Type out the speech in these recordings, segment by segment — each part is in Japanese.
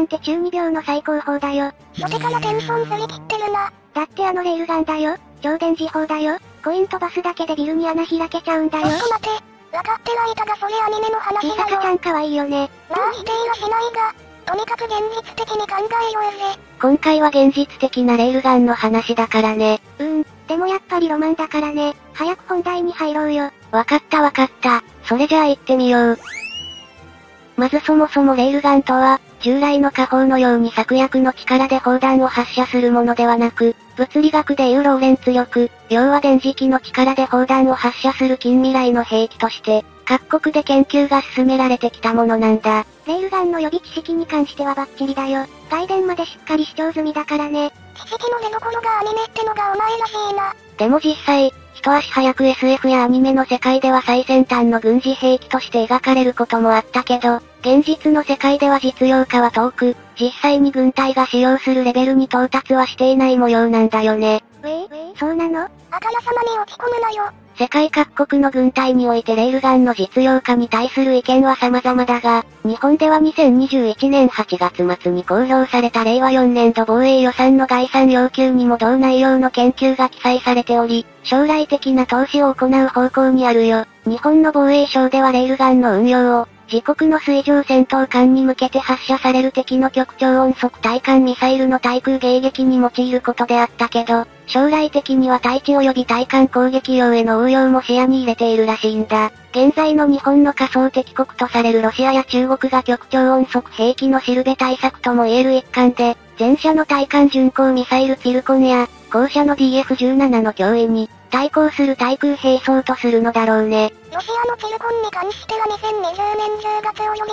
なんて中二病の最高峰だよ。初手からテンション振り切ってるな。だってあのレールガンだよ。超電磁砲だよ。コイン飛ばすだけでビルに穴開けちゃうんだよ。ちょっと待て。わかってはいたがそれアニメの話だちさかちゃん可愛いよね。まあ否定はしないが、とにかく現実的に考えようぜ。今回は現実的なレールガンの話だからね。うーん、でもやっぱりロマンだからね。早く本題に入ろうよ。わかったわかった。それじゃあ行ってみよう。まずそもそもレールガンとは、従来の火砲のように策略の力で砲弾を発射するものではなく、物理学でいうローレンツ力、要は電磁気の力で砲弾を発射する近未来の兵器として、各国で研究が進められてきたものなんだ。レールガンの予備知識に関してはバッチリだよ。外伝までしっかり主張済みだからね。知識の出所がアニメってのがお前らしいな。でも実際、一足早く SF やアニメの世界では最先端の軍事兵器として描かれることもあったけど、現実の世界では実用化は遠く、実際に軍隊が使用するレベルに到達はしていない模様なんだよね。え、そうなの？あからさまに落ち込むなよ。世界各国の軍隊においてレールガンの実用化に対する意見は様々だが、日本では2021年8月末に公表された令和4年度防衛予算の概算要求にも同内容の研究が記載されており、将来的な投資を行う方向にあるよ。日本の防衛省ではレールガンの運用を、自国の水上戦闘艦に向けて発射される敵の極超音速対艦ミサイルの対空迎撃に用いることであったけど、将来的には対地及び対艦攻撃用への応用も視野に入れているらしいんだ。現在の日本の仮想敵国とされるロシアや中国が極超音速兵器のシルベ対策とも言える一環で、前者の対艦巡航ミサイルフィルコンや、後者の DF17 の脅威に、対抗する対空兵装とするのだろうね。ロシアのチルコンに関しては2020年10月及び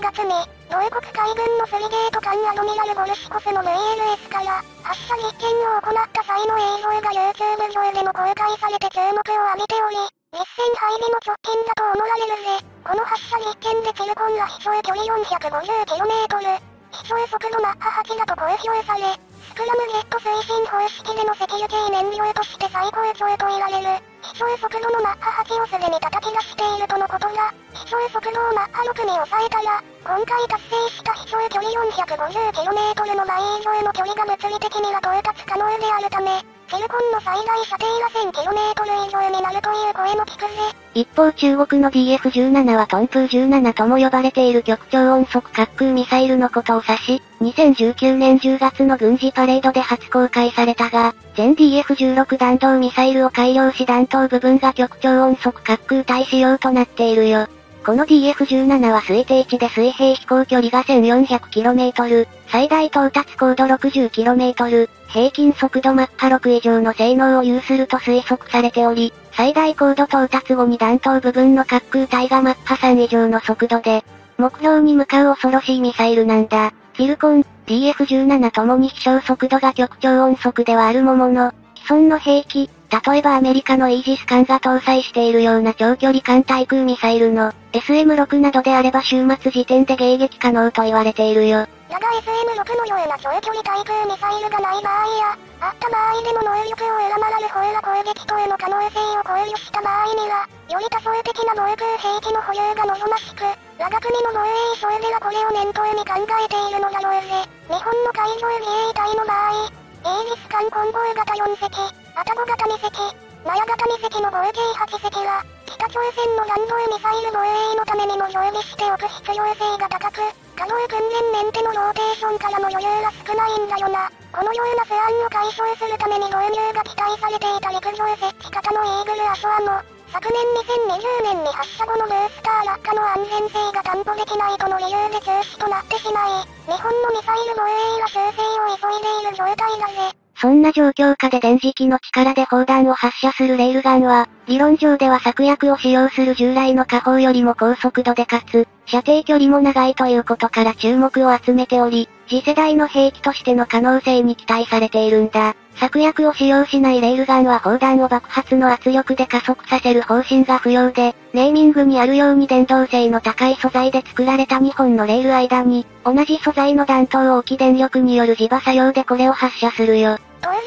11月に、同国海軍のフリゲート艦アドミラルゴルシコスの VLS から、発射実験を行った際の映像が YouTube 上でも公開されて注目を浴びており、実戦配備の直近だと思われるぜ。この発射実験でチルコンは飛翔距離 450km、飛翔速度マッハ8だと公表され、スクラムジェット推進方式でのセキュリティ燃料として最高潮と言われる、飛翔速度のマッハ8をすでに叩き出しているとのことだ。飛翔速度をマッハ6に抑えたら、今回達成した飛翔距離 450km の倍以上の距離が物理的には到達可能であるため、フィルコンの最大射程が 1000km 以上になるという声も聞くぜ。一方中国の DF17 はトンプー17とも呼ばれている極超音速滑空ミサイルのことを指し、2019年10月の軍事パレードで初公開されたが、全 DF16 弾道ミサイルを改良し弾頭部分が極超音速滑空対仕様となっているよ。この DF17 は推定値で水平飛行距離が 1400km、最大到達高度 60km、平均速度マッハ6以上の性能を有すると推測されており、最大高度到達後に弾頭部分の滑空体がマッハ3以上の速度で、目標に向かう恐ろしいミサイルなんだ。フィルコン、DF17 ともに飛翔速度が極超音速ではあるものの、既存の兵器、例えばアメリカのイージス艦が搭載しているような長距離艦対空ミサイルの SM6 などであれば終末時点で迎撃可能と言われているよ。だが SM6 のような長距離対空ミサイルがない場合や、あった場合でも能力を上回るホエラ攻撃等への可能性を考慮した場合には、より多層的な防空兵器の保有が望ましく、我が国の防衛省ではこれを念頭に考えているのだろうぜ。日本の海上自衛隊の場合、イージス艦混合型4隻、アタゴ型2隻、マヤ型2隻の合計8隻は、北朝鮮の弾道ミサイル防衛のためにも常備しておく必要性が高く、可能訓練メンテのローテーションからの余裕が少ないんだよな。このような不安を解消するために導入が期待されていた陸上設置型のイーグルアショアも、昨年2020年に発射後のブースター落下の安全性が担保できないとの理由で中止となってしまい、日本のミサイル防衛は修正を急いでいる状態だぜ。そんな状況下で電磁気の力で砲弾を発射するレールガンは、理論上では策略を使用する従来の火砲よりも高速度でかつ、射程距離も長いということから注目を集めており、次世代の兵器としての可能性に期待されているんだ。策略を使用しないレールガンは砲弾を爆発の圧力で加速させる方針が不要で、ネーミングにあるように電動性の高い素材で作られた2本のレール間に、同じ素材の弾頭を置き電力による磁場作用でこれを発射するよ。当然、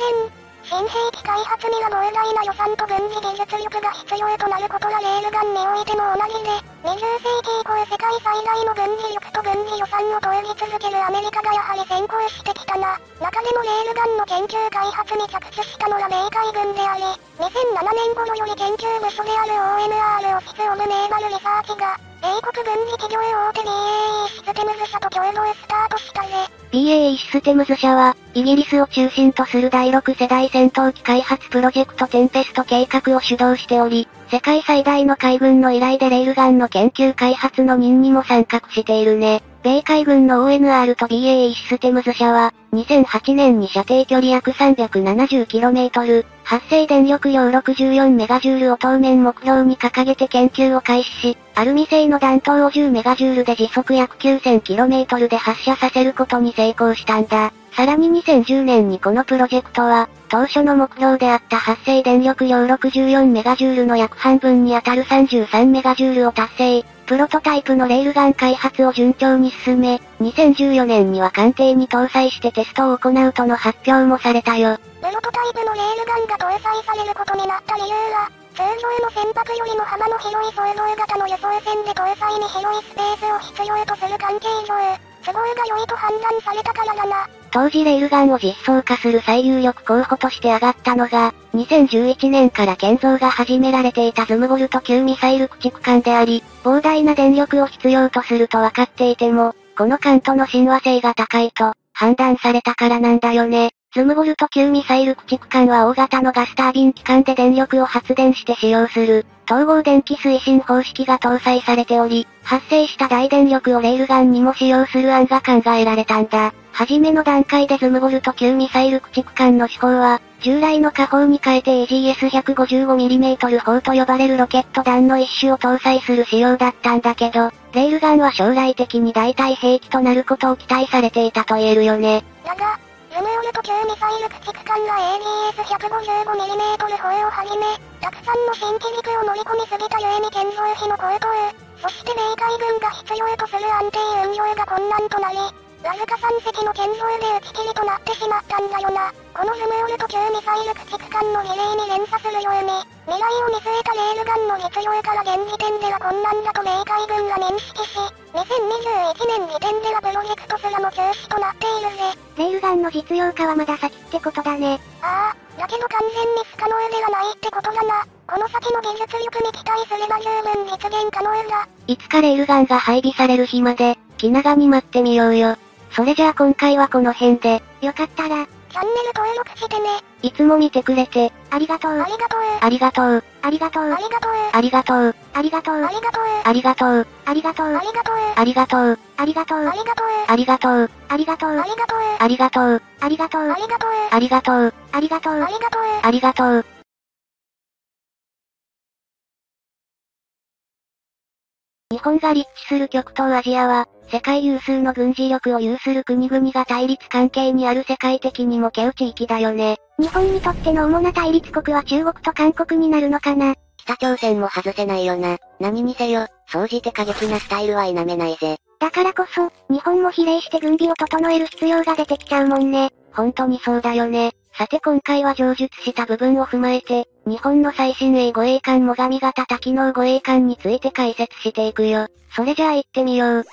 新兵器開発には膨大な予算と軍事技術力が必要となることはレールガンにおいても同じで、20世紀以降世界最大の軍事力と軍事予算を投じ続けるアメリカがやはり先行してきたな。中でもレールガンの研究開発に着手したのは米海軍であり、2007年頃より研究部署である ONR オフィスオブネーバルリサーチが、英国軍事企業大手 BAE システムズ社と共同スタートしたぜ。BAE システムズ社は、イギリスを中心とする第6世代戦闘機開発プロジェクトテンペスト計画を主導しており、世界最大の海軍の依頼でレールガンの研究開発の任にも参画しているね。米海軍の ONR と BAE システムズ社は、2008年に射程距離約 370km、発生電力量 64MJ を当面目標に掲げて研究を開始し、アルミ製の弾頭を 10MJ で時速約 9000km で発射させることに成功したんだ。さらに2010年にこのプロジェクトは、当初の目標であった発生電力量 64MJ の約半分にあたる 33MJ を達成。プロトタイプのレールガン開発を順調に進め、2014年には艦艇に搭載してテストを行うとの発表もされたよ。プロトタイプのレールガンが搭載されることになった理由は、通常の船舶よりも幅の広い総動型の輸送船で搭載に広いスペースを必要とする関係上、都合が良いと判断されたからだな。当時レールガンを実装化する最有力候補として挙がったのが、2011年から建造が始められていたズムボルト級ミサイル駆逐艦であり、膨大な電力を必要とすると分かっていても、この艦との親和性が高いと、判断されたからなんだよね。ズムボルト級ミサイル駆逐艦は大型のガスタービン機関で電力を発電して使用する、統合電気推進方式が搭載されており、発生した大電力をレールガンにも使用する案が考えられたんだ。はじめの段階でズムボルト級ミサイル駆逐艦の手法は、従来の火砲に変えて AGS155mm 砲と呼ばれるロケット弾の一種を搭載する仕様だったんだけど、レールガンは将来的に代替兵器となることを期待されていたと言えるよね。だが、ズムオルト級ミサイル駆逐艦が AGS155mm 砲をはじめ、たくさんの新機軸を乗り込みすぎたゆえに建造費の高騰、そして米海軍が必要とする安定運用が困難となり、わずか3隻の建造で打ち切りとなってしまったんだよな。このズムオルト級ミサイル駆逐艦の比例に連鎖するように、未来を見据えたレールガンの実用から現時点では困難だと米海軍が認識し、2021年時点ではプロジェクトすらも中止となっているぜ。レールガンの実用化はまだ先ってことだね。ああ、だけど完全に不可能ではないってことだな。この先の技術力に期待すれば十分実現可能だ。いつかレールガンが配備される日まで、気長に待ってみようよ。それじゃあ今回はこの辺で、よかったら、チャンネル登録してね。いつも見てくれて、ありがとう。ありがとう。ありがとう、ありがとう。ありがとう。ありがとう、ありがとう。ありがとう。ありがとう、ありがとう。ありがとう。ありがとう、ありがとう。ありがとう。ありがとう、ありがとう。ありがとう。ありがとう、ありがとう。ありがとう。日本が立地する極東アジアは、世界有数の軍事力を有する国々が対立関係にある世界的にも毛地域だよね。日本にとっての主な対立国は中国と韓国になるのかな？北朝鮮も外せないよな。何にせよ、総じて過激なスタイルは否めないぜ。だからこそ、日本も比例して軍備を整える必要が出てきちゃうもんね。本当にそうだよね。さて今回は上述した部分を踏まえて、日本の最新鋭護衛艦最上型多機能護衛艦について解説していくよ。それじゃあ行ってみよう。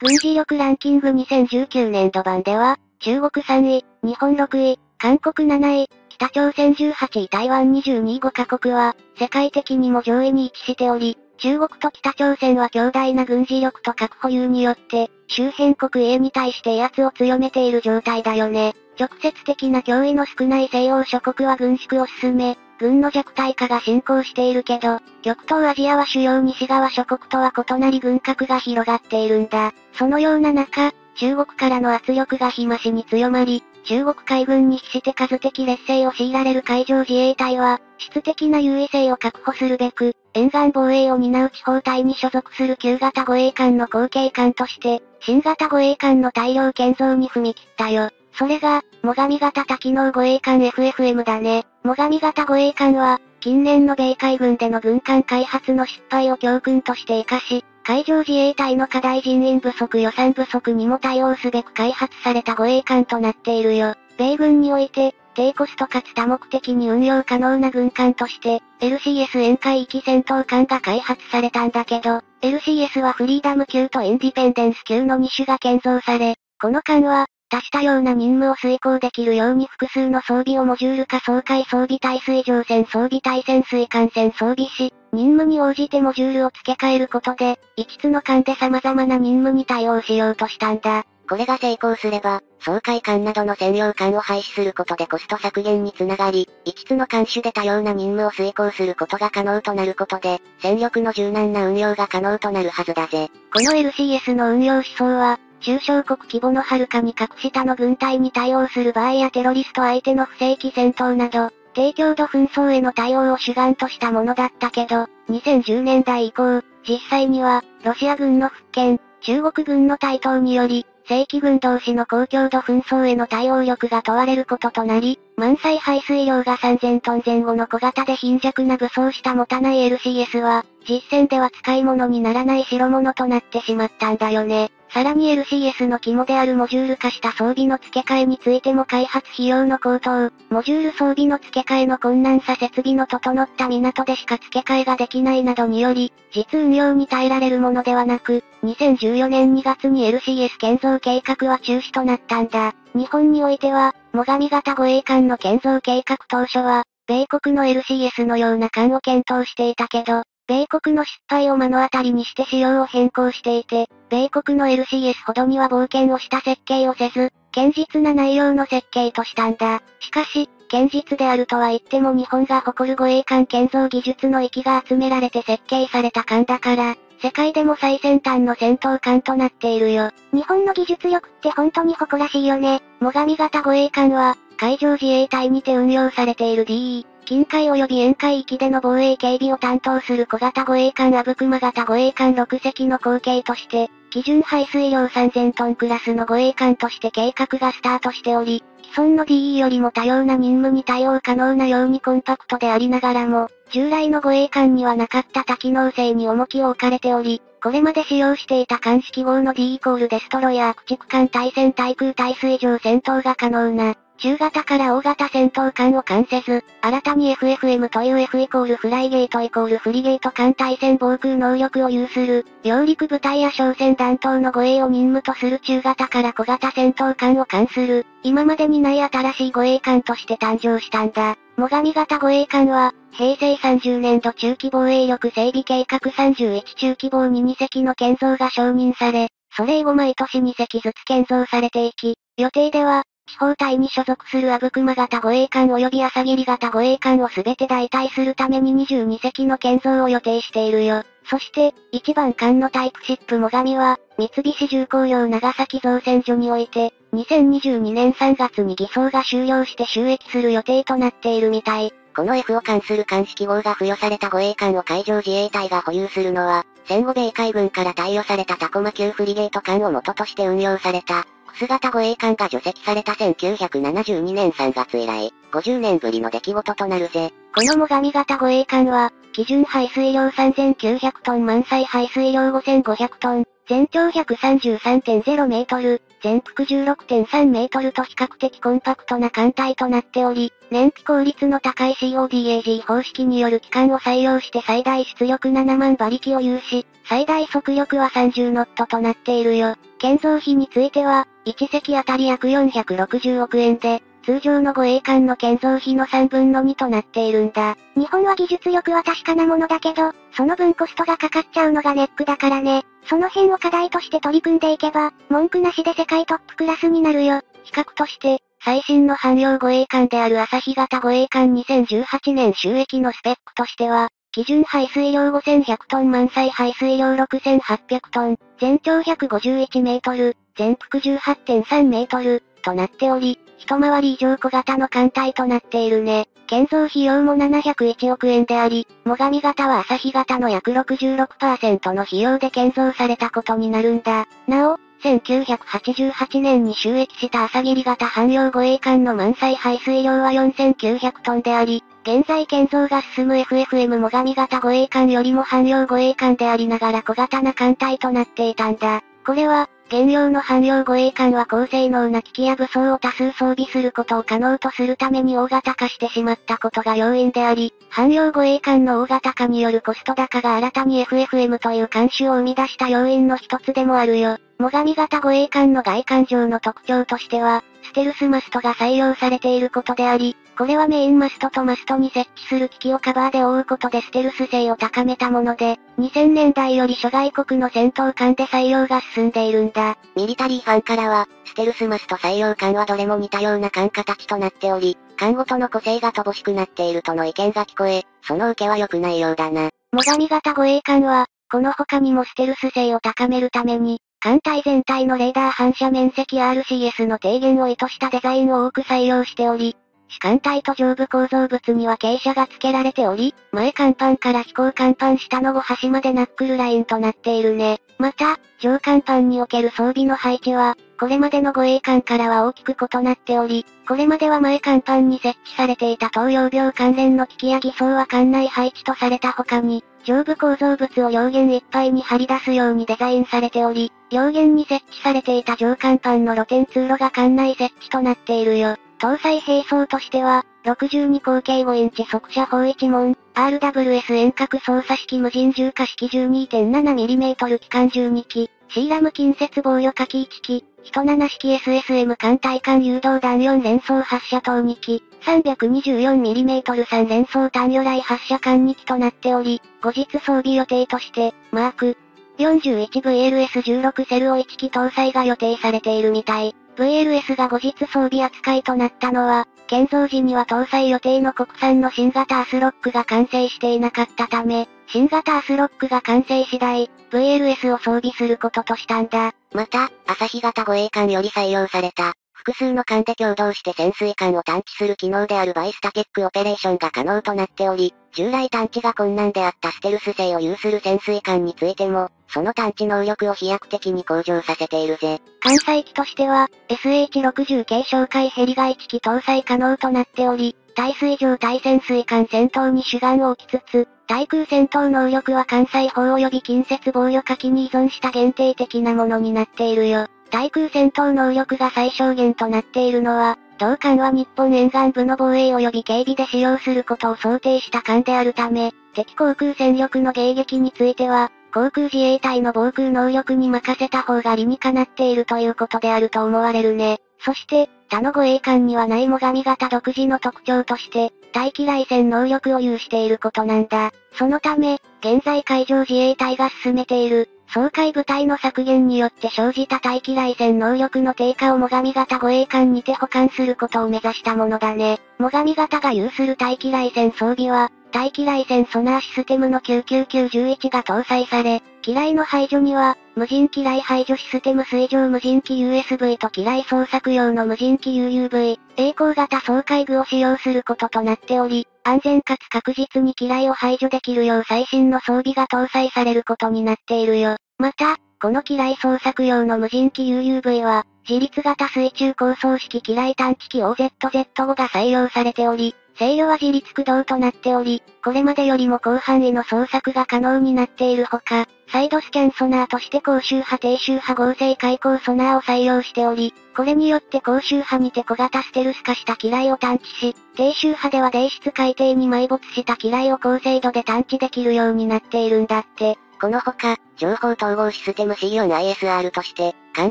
軍事力ランキング2019年度版では、中国3位、日本6位、韓国7位、北朝鮮18位台湾22位5カ国は、世界的にも上位に位置しており、中国と北朝鮮は強大な軍事力と核保有によって、周辺国 A に対して威圧を強めている状態だよね。直接的な脅威の少ない西洋諸国は軍縮を進め、軍の弱体化が進行しているけど、極東アジアは主要西側諸国とは異なり軍拡が広がっているんだ。そのような中、中国からの圧力が日増しに強まり、中国海軍に比して数的劣勢を強いられる海上自衛隊は、質的な優位性を確保するべく、沿岸防衛を担う地方隊に所属する旧型護衛艦の後継艦として、新型護衛艦の大量建造に踏み切ったよ。それが、最上型多機能護衛艦 FFM だね。最上型護衛艦は、近年の米海軍での軍艦開発の失敗を教訓として活かし、海上自衛隊の課題人員不足予算不足にも対応すべく開発された護衛艦となっているよ。米軍において、低コストかつ多目的に運用可能な軍艦として、LCS 沿海域戦闘艦が開発されたんだけど、LCS はフリーダム級とインディペンデンス級の2種が建造され、この艦は、多種多様な任務を遂行できるように複数の装備をモジュール化総会装備対水上戦装備対潜水艦船装備し、任務に応じてモジュールを付け替えることで、5つの艦で様々な任務に対応しようとしたんだ。これが成功すれば、総会艦などの専用艦を廃止することでコスト削減につながり、5つの艦種で多様な任務を遂行することが可能となることで、戦力の柔軟な運用が可能となるはずだぜ。この LCS の運用思想は、中小国規模の遥かに格下の軍隊に対応する場合やテロリスト相手の不正規戦闘など、低強度紛争への対応を主眼としたものだったけど、2010年代以降、実際には、ロシア軍の復権、中国軍の台頭により、正規軍同士の公共度紛争への対応力が問われることとなり、満載排水量が3000トン前後の小型で貧弱な武装した持たない LCS は、実戦では使い物にならない代物となってしまったんだよね。さらに LCS の肝であるモジュール化した装備の付け替えについても開発費用の高騰、モジュール装備の付け替えの困難さ設備の整った港でしか付け替えができないなどにより、実運用に耐えられるものではなく、2014年2月に LCS 建造計画は中止となったんだ。日本においては、最上型護衛艦の建造計画当初は、米国の LCS のような艦を検討していたけど、米国の失敗を目の当たりにして仕様を変更していて、米国の LCS ほどには冒険をした設計をせず、堅実な内容の設計としたんだ。しかし、堅実であるとは言っても日本が誇る護衛艦建造技術の域が集められて設計された艦だから、世界でも最先端の戦闘艦となっているよ。日本の技術力って本当に誇らしいよね。最上型護衛艦は、海上自衛隊にて運用されている DE、近海及び沿海域での防衛警備を担当する小型護衛艦阿武隈型護衛艦6隻の後継として、基準排水量3000トンクラスの護衛艦として計画がスタートしており、既存の DE よりも多様な任務に対応可能なようにコンパクトでありながらも、従来の護衛艦にはなかった多機能性に重きを置かれており、これまで使用していた艦式号の D イコールデストロイヤー駆逐艦対戦対空対水上戦闘が可能な、中型から大型戦闘艦を完せず、新たに FFM という F イコールフライゲートイコールフリゲート艦対戦防空能力を有する、揚陸部隊や商船弾頭の護衛を任務とする中型から小型戦闘艦を艦する、今までにない新しい護衛艦として誕生したんだ。最上型護衛艦は、平成30年度中期防衛力整備計画31中期防に2隻の建造が承認され、それ以後毎年2隻ずつ建造されていき、予定では、地方隊に所属する阿武隈型護衛艦及び朝霧型護衛艦をすべて代替するために22隻の建造を予定しているよ。そして、一番艦のタイプシップ最上は、三菱重工業長崎造船所において、2022年3月に偽装が終了して収益する予定となっているみたい。この F を関する艦式号が付与された護衛艦を海上自衛隊が保有するのは、戦後米海軍から貸与されたタコマ級フリゲート艦を元として運用された、姿護衛艦が除籍された1972年3月以来、50年ぶりの出来事となるぜ。この最上型護衛艦は、基準排水量3900トン満載排水量5500トン、全長133.0メートル、全幅16.3メートルと比較的コンパクトな艦隊となっており、燃費効率の高い CODAG 方式による機関を採用して最大出力7万馬力を有し、最大速力は30ノットとなっているよ。建造費については、1隻あたり約460億円で、通常の護衛艦の建造費の3分の2となっているんだ。日本は技術力は確かなものだけど、その分コストがかかっちゃうのがネックだからね。その辺を課題として取り組んでいけば、文句なしで世界トップクラスになるよ。比較として、最新の汎用護衛艦である朝日型護衛艦2018年収益のスペックとしては、基準排水量5100トン満載排水量6800トン、全長151メートル、全幅18.3メートル、となっており、一回り以上小型の艦隊となっているね。建造費用も701億円であり、最上型は朝日型の約66%の費用で建造されたことになるんだ。なお、1988年に収益した朝霧型汎用護衛艦の満載排水量は4900トンであり、現在建造が進む FFM 最上型護衛艦よりも汎用護衛艦でありながら小型な艦隊となっていたんだ。これは、現用の汎用護衛艦は高性能な機器や武装を多数装備することを可能とするために大型化してしまったことが要因であり、汎用護衛艦の大型化によるコスト高が新たに FFM という艦種を生み出した要因の一つでもあるよ。最上型護衛艦の外観上の特徴としては、ステルスマストが採用されていることであり、これはメインマストとマストに設置する機器をカバーで覆うことでステルス性を高めたもので、2000年代より諸外国の戦闘艦で採用が進んでいるんだ。ミリタリーファンからは、ステルスマスト採用艦はどれも似たような艦形となっており、艦ごとの個性が乏しくなっているとの意見が聞こえ、その受けは良くないようだな。最上型護衛艦は、この他にもステルス性を高めるために、艦隊全体のレーダー反射面積 RCS の低減を意図したデザインを多く採用しており、主艦体と上部構造物には傾斜が付けられており、前甲板から飛行甲板下の5端までナックルラインとなっているね。また、上甲板における装備の配置は、これまでの護衛艦からは大きく異なっており、これまでは前甲板に設置されていた東洋病関連の機器や偽装は艦内配置とされた他に、上部構造物を両舷いっぱいに張り出すようにデザインされており、両舷に設置されていた上甲板の露天通路が艦内設置となっているよ。搭載兵装としては、62口径5インチ速射砲1門、RWS 遠隔操作式無人重化式 12.7mm 機関12機、シーラム近接防御火器1機、人7式 SSM 艦対艦誘導弾4連装発射塔2機、324mm3 連装単魚雷発射管2機となっており、後日装備予定として、マーク 41VLS16 セルを1機搭載が予定されているみたい。VLS が後日装備扱いとなったのは、建造時には搭載予定の国産の新型アスロックが完成していなかったため、新型アスロックが完成次第、VLS を装備することとしたんだ。また、朝日型護衛艦より採用された、複数の艦で共同して潜水艦を探知する機能であるバイスタティックオペレーションが可能となっており、従来探知が困難であったステルス性を有する潜水艦についても、その探知能力を飛躍的に向上させているぜ。艦載機としては、SH60 系哨戒ヘリが1機搭載可能となっており、対水上対潜水艦戦闘に主眼を置きつつ、対空戦闘能力は艦載砲及び近接防御火器に依存した限定的なものになっているよ。対空戦闘能力が最小限となっているのは、同艦は日本沿岸部の防衛及び警備で使用することを想定した艦であるため、敵航空戦力の迎撃については、航空自衛隊の防空能力に任せた方が理にかなっているということであると思われるね。そして、他の護衛艦にはない最上型独自の特徴として、大気来戦能力を有していることなんだ。そのため、現在海上自衛隊が進めている、総会部隊の削減によって生じた大気来戦能力の低下を最上型護衛艦にて保管することを目指したものだね。最上型が有する大気来戦装備は、大気雷戦ソナーシステムの99911が搭載され、機雷の排除には、無人機雷排除システム水上無人機 USV と機雷捜索用の無人機 UUV、栄光型総会具を使用することとなっており、安全かつ確実に機雷を排除できるよう最新の装備が搭載されることになっているよ。また、この機雷捜索用の無人機 UUV は、自立型水中構想式機雷探知機 OZZ5 が採用されており、制御は自立駆動となっており、これまでよりも広範囲の捜索が可能になっているほか、サイドスキャンソナーとして高周波低周波合成開口ソナーを採用しており、これによって高周波にて小型ステルス化した機雷を探知し、低周波では泥質海底に埋没した機雷を高精度で探知できるようになっているんだって。このほか、情報統合システム C4ISR として、感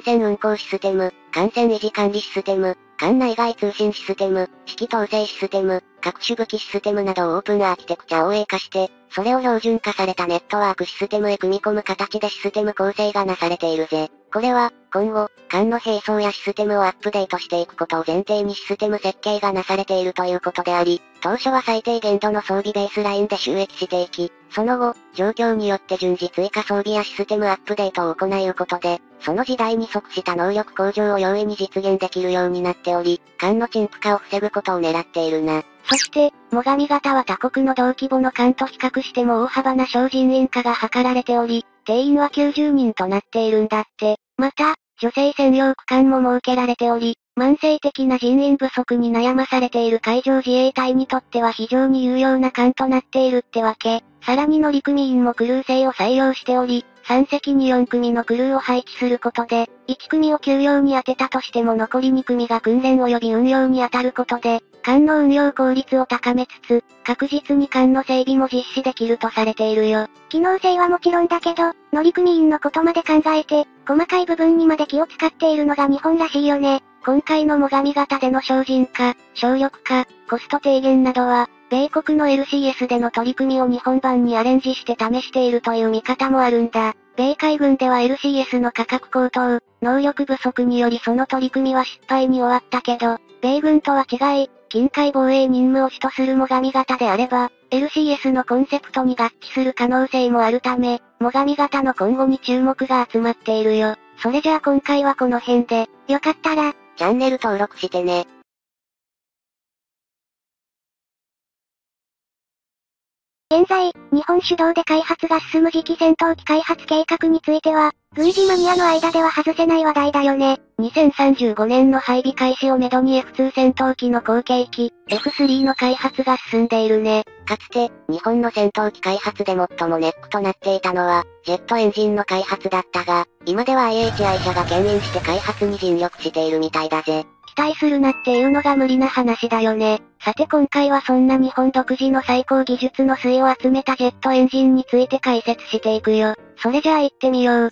染運行システム、感染維持管理システム、管内外通信システム、指揮統制システム、各種武器システムなどをオープンアーキテクチャ OA 化して、それを標準化されたネットワークシステムへ組み込む形でシステム構成がなされているぜ。これは、今後、艦の並走やシステムをアップデートしていくことを前提にシステム設計がなされているということであり、当初は最低限度の装備ベースラインで収益していき、その後、状況によって順次追加装備やシステムアップデートを行うことで、その時代に即した能力向上を容易に実現できるようになっており、艦の陳腐化を防ぐことを狙っているな。そして、最上型は他国の同規模の艦と比較しても大幅な小人員化が図られており、定員は90人となっているんだって。また、女性専用区間も設けられており、慢性的な人員不足に悩まされている海上自衛隊にとっては非常に有用な艦となっているってわけ。さらに乗組員もクルー制を採用しており、3隻に4組のクルーを配置することで、1組を休養に当てたとしても残り2組が訓練及び運用に当たることで、艦の運用効率を高めつつ、確実に艦の整備も実施できるとされているよ。機能性はもちろんだけど、乗組員のことまで考えて、細かい部分にまで気を使っているのが日本らしいよね。今回の最上型での精進化、省力化、コスト低減などは、米国の LCS での取り組みを日本版にアレンジして試しているという見方もあるんだ。米海軍では LCS の価格高騰、能力不足によりその取り組みは失敗に終わったけど、米軍とは違い、近海防衛任務を主とする最上型であれば、LCS のコンセプトに合致する可能性もあるため、最上型の今後に注目が集まっているよ。それじゃあ今回はこの辺で、よかったら、チャンネル登録してね。現在、日本主導で開発が進む次期戦闘機開発計画については、軍事マニアの間では外せない話題だよね。2035年の配備開始をめどに F2 戦闘機の後継機、F3 の開発が進んでいるね。かつて、日本の戦闘機開発で最もネックとなっていたのは、ジェットエンジンの開発だったが、今では IHI 社が牽引して開発に尽力しているみたいだぜ。待するなっていうのが無理な話だよね。さて今回はそんな日本独自の最高技術の粋を集めたジェットエンジンについて解説していくよ。それじゃあ行ってみよう。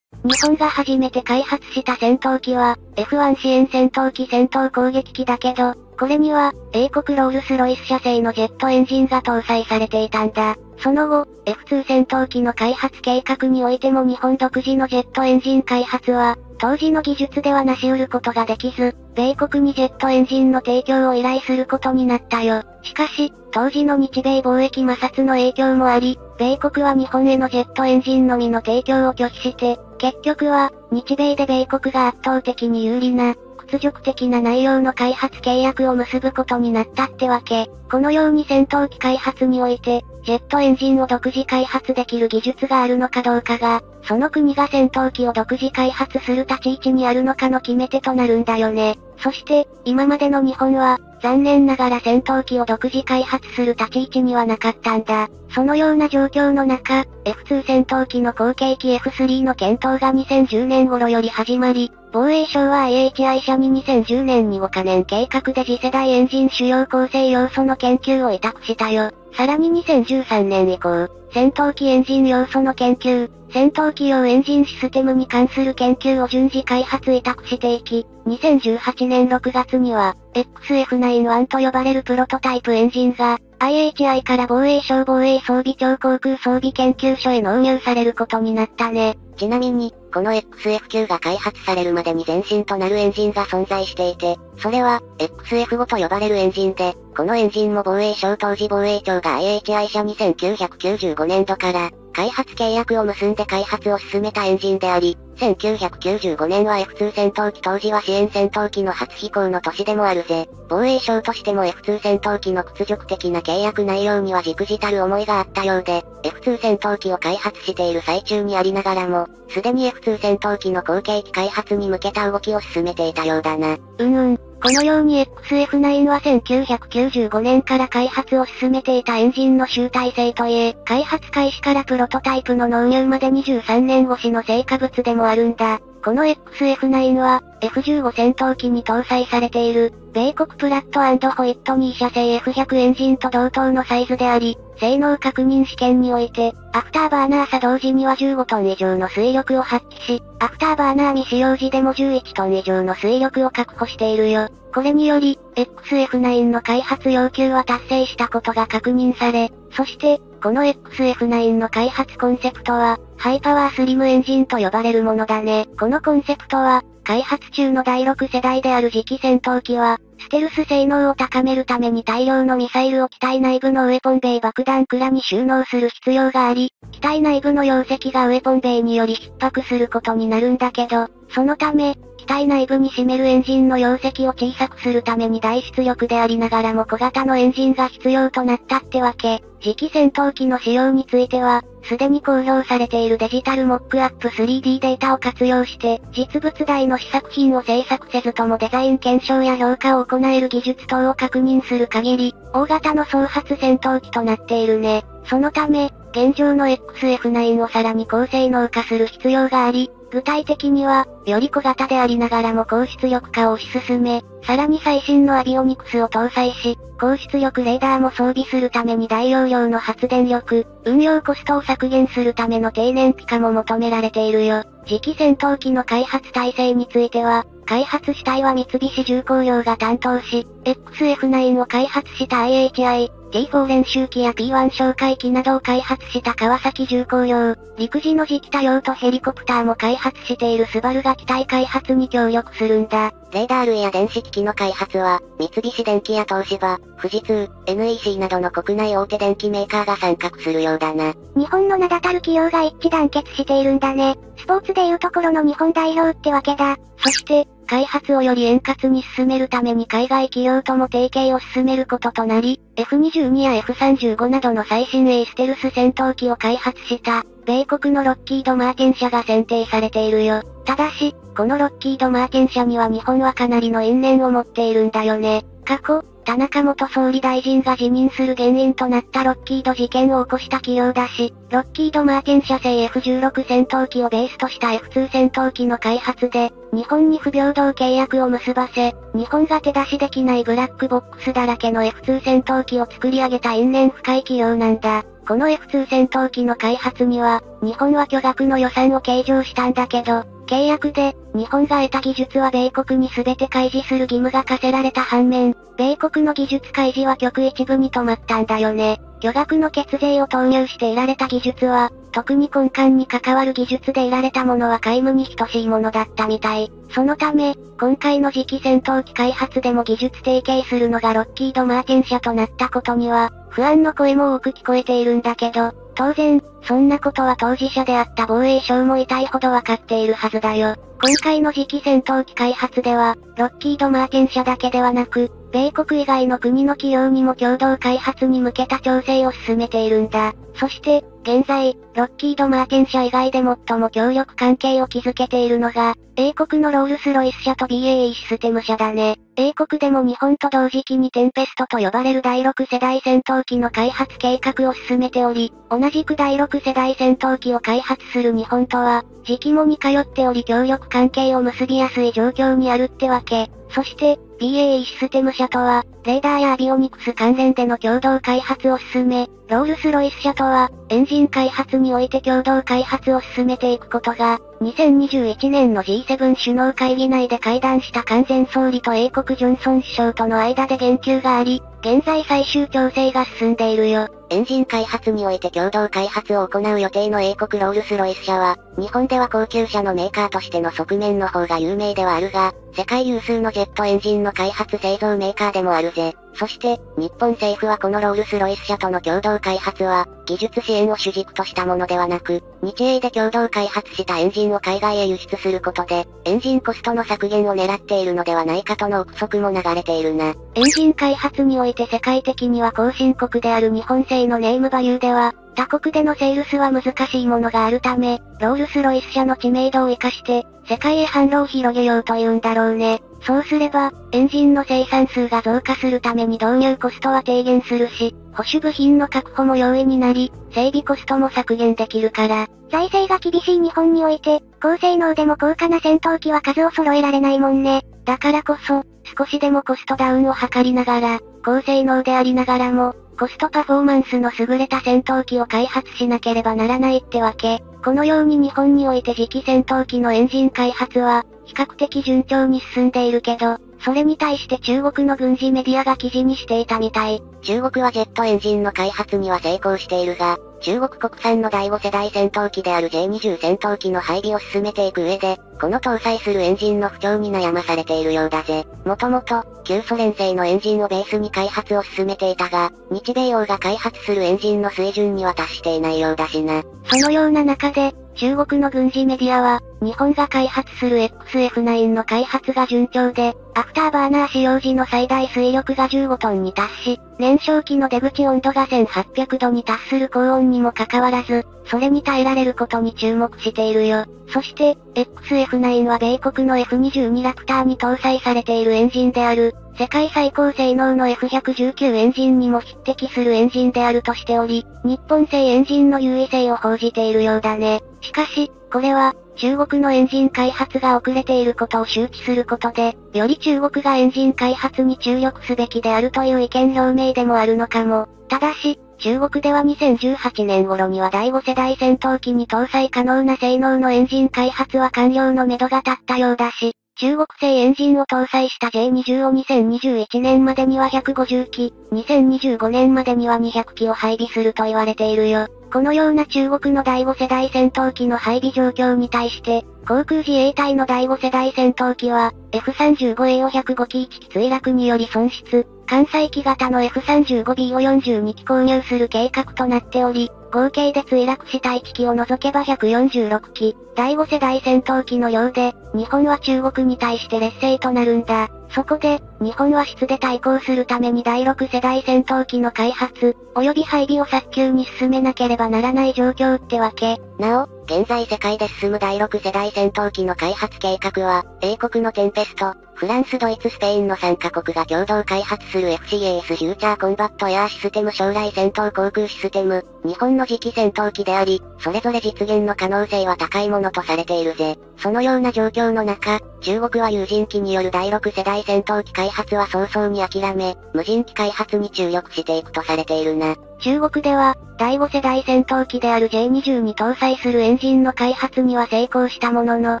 日本が初めて開発した戦闘機は、F1 支援戦闘機戦闘攻撃機だけど、これには、英国ロールスロイス社製のジェットエンジンが搭載されていたんだ。その後、F2 戦闘機の開発計画においても日本独自のジェットエンジン開発は、当時の技術では成し得ることができず、米国にジェットエンジンの提供を依頼することになったよ。しかし、当時の日米貿易摩擦の影響もあり、米国は日本へのジェットエンジンのみの提供を拒否して、結局は、日米で米国が圧倒的に有利な、屈辱的な内容の開発契約を結ぶことになったってわけ。このように戦闘機開発において、ジェットエンジンを独自開発できる技術があるのかどうかが、その国が戦闘機を独自開発する立ち位置にあるのかの決め手となるんだよね。そして、今までの日本は、残念ながら戦闘機を独自開発する立ち位置にはなかったんだ。そのような状況の中、F2 戦闘機の後継機 F3 の検討が2010年頃より始まり、防衛省は IHI 社に2010年に5カ年計画で次世代エンジン主要構成要素の研究を委託したよ。さらに2013年以降、戦闘機エンジン要素の研究、戦闘機用エンジンシステムに関する研究を順次開発委託していき、2018年6月には、XF91 と呼ばれるプロトタイプエンジンが、IHI から防衛省防衛装備庁航空装備研究所へ納入されることになったね。ちなみに、この XF9 が開発されるまでに前身となるエンジンが存在していて、それは、XF5 と呼ばれるエンジンで、このエンジンも防衛省当時防衛庁が IHI 社2995年度から、開発契約を結んで開発を進めたエンジンであり、1995年は F2 戦闘機当時は支援戦闘機の初飛行の年でもあるぜ。防衛省としても F2 戦闘機の屈辱的な契約内容には軸じたる思いがあったようで、F2 戦闘機を開発している最中にありながらも、すでに F2 戦闘機の後継機開発に向けた動きを進めていたようだな。うんうん。このように XF9 は1995年から開発を進めていたエンジンの集大成といえ、開発開始からプロトタイプの納入まで23年越しの成果物でもあるんだ。この XF9 は、F15 戦闘機に搭載されている、米国プラットホイットニー社製 F100 エンジンと同等のサイズであり、性能確認試験において、アフターバーナー作動時には15トン以上の推力を発揮し、アフターバーナー未使用時でも11トン以上の推力を確保しているよ。これにより、XF9 の開発要求は達成したことが確認され、そして、この XF9 の開発コンセプトは、ハイパワースリムエンジンと呼ばれるものだね。このコンセプトは、開発中の第6世代である次期戦闘機は、ステルス性能を高めるために大量のミサイルを機体内部のウェポンベイ爆弾倉に収納する必要があり、機体内部の容積がウェポンベイにより逼迫することになるんだけど、そのため、体内部に占めるエンジンの容積を小さくするために大出力でありながらも小型のエンジンが必要となったってわけ。次期戦闘機の使用については、すでに公表されているデジタルモックアップ 3D データを活用して、実物大の試作品を制作せずともデザイン検証や評価を行える技術等を確認する限り、大型の総発戦闘機となっているね。そのため、現状の XF9 をさらに高性能化する必要があり、具体的には、より小型でありながらも高出力化を推し進め、さらに最新のアビオニクスを搭載し、高出力レーダーも装備するために大容量の発電力、運用コストを削減するための低燃費化も求められているよ。次期戦闘機の開発体制については、開発主体は三菱重工業が担当し、XF9 を開発した IHI、T4 練習機や P1 哨戒機などを開発した川崎重工業、陸自の自機多用とヘリコプターも開発しているスバルが機体開発に協力するんだ。レーダー類や電子機器の開発は、三菱電機や東芝、富士通、NEC などの国内大手電機メーカーが参画するようだな。日本の名だたる企業が一致団結しているんだね。スポーツでいうところの日本代表ってわけだ。そして、開発をより円滑に進めるために海外企業とも提携を進めることとなり、F22 や F35 などの最新鋭ステルス戦闘機を開発した、米国のロッキード・マーティン社が選定されているよ。ただし、このロッキード・マーティン社には日本はかなりの因縁を持っているんだよね。過去、田中元総理大臣が辞任する原因となったロッキード事件を起こした企業だし、ロッキード・マーティン社製 F16 戦闘機をベースとした F2 戦闘機の開発で、日本に不平等契約を結ばせ、日本が手出しできないブラックボックスだらけの F2 戦闘機を作り上げた因縁深い企業なんだ。この F2 戦闘機の開発には、日本は巨額の予算を計上したんだけど、契約で、日本が得た技術は米国に全て開示する義務が課せられた反面、米国の技術開示は局一部に止まったんだよね。巨額の血税を投入して得られた技術は、特に根幹に関わる技術で得られたものは皆無に等しいものだったみたい。そのため、今回の次期戦闘機開発でも技術提携するのがロッキード・マーティン社となったことには、不安の声も多く聞こえているんだけど、当然、そんなことは当事者であった防衛省も痛いほどわかっているはずだよ。今回の次期戦闘機開発では、ロッキード・マーティン社だけではなく、米国以外の国の企業にも共同開発に向けた調整を進めているんだ。そして、現在、ロッキード・マーティン社以外で最も協力関係を築けているのが、英国のロールスロイス社と BAE システム社だね。英国でも日本と同時期にテンペストと呼ばれる第6世代戦闘機の開発計画を進めており、同じく第6世代戦闘機を開発する日本とは、時期も似通っており協力関係を結びやすい状況にあるってわけ。そして、BAE システム社とは、レーダーやアビオニクス関連での共同開発を進め、ロールスロイス社とは、エンジン開発において共同開発を進めていくことが、2021年の G7 首脳会議内で会談した完全総理と英国ジョンソン首相との間で言及があり、現在最終調整が進んでいるよ。エンジン開発において共同開発を行う予定の英国ロールスロイス社は、日本では高級車のメーカーとしての側面の方が有名ではあるが、世界有数のジェットエンジンの開発製造メーカーでもあるぜ。そして、日本政府はこのロールスロイス社との共同開発は、技術支援を主軸としたものではなく、日英で共同開発したエンジンを海外へ輸出することで、エンジンコストの削減を狙っているのではないかとの憶測も流れているな。エンジン開発において世界的には後進国である日本製のネームバリューでは、他国でのセールスは難しいものがあるため、ロールスロイス社の知名度を活かして、世界へ販路を広げようというんだろうね。そうすれば、エンジンの生産数が増加するために導入コストは低減するし、保守部品の確保も容易になり、整備コストも削減できるから。財政が厳しい日本において、高性能でも高価な戦闘機は数を揃えられないもんね。だからこそ、少しでもコストダウンを図りながら、高性能でありながらも、コストパフォーマンスの優れた戦闘機を開発しなければならないってわけ。このように日本において次期戦闘機のエンジン開発は、比較的順調に進んでいるけど、それに対して中国の軍事メディアが記事にしていたみたい。中国はジェットエンジンの開発には成功しているが、中国国産の第5世代戦闘機である J20 戦闘機の配備を進めていく上で、この搭載するエンジンの不調に悩まされているようだぜ。もともと、旧ソ連製のエンジンをベースに開発を進めていたが、日米欧が開発するエンジンの水準には達していないようだしな。そのような中で、中国の軍事メディアは、日本が開発する XF9 の開発が順調で、アフターバーナー使用時の最大推力が15トンに達し、燃焼器の出口温度が1800度に達する高温にもかかわらず、それに耐えられることに注目しているよ。そして、XF9 は米国の F22 ラプターに搭載されているエンジンである、世界最高性能の F119 エンジンにも匹敵するエンジンであるとしており、日本製エンジンの優位性を報じているようだね。しかし、これは、中国のエンジン開発が遅れていることを周知することで、より中国がエンジン開発に注力すべきであるという意見表明でもあるのかも。ただし、中国では2018年頃には第5世代戦闘機に搭載可能な性能のエンジン開発は完了のめどが立ったようだし、中国製エンジンを搭載した J20 を2021年までには150機、2025年までには200機を配備すると言われているよ。このような中国の第5世代戦闘機の配備状況に対して、航空自衛隊の第5世代戦闘機は、F35A を105機1機墜落により損失、関西機型の F35B を42機購入する計画となっており、合計で墜落した1機を除けば146機、第5世代戦闘機のようで、日本は中国に対して劣勢となるんだ。そこで、日本は質で対抗するために第6世代戦闘機の開発、及び配備を早急に進めなければならない状況ってわけ。なお、現在世界で進む第6世代戦闘機の開発計画は、英国のテンペスト、フランス、ドイツ、スペインの3カ国が共同開発する FCAS フューチャーコンバットエアーシステム将来戦闘航空システム、日本の次期戦闘機であり、それぞれ実現の可能性は高いものとされているぜ。そのような状況の中、中国は有人機による第6世代戦闘機開開発は早々に諦め、無人機開発に注力していくとされているな。中国では、第5世代戦闘機である J20 に搭載するエンジンの開発には成功したものの、